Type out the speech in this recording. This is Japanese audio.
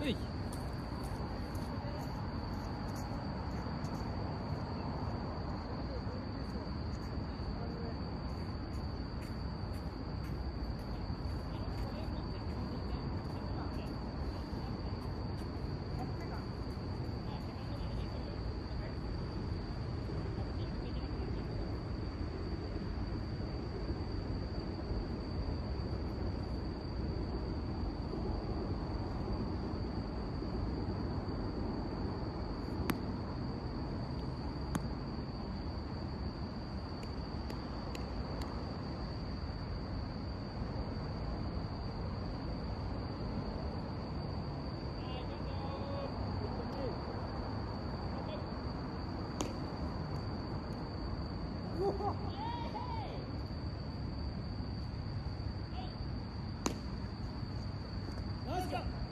哎！い ナ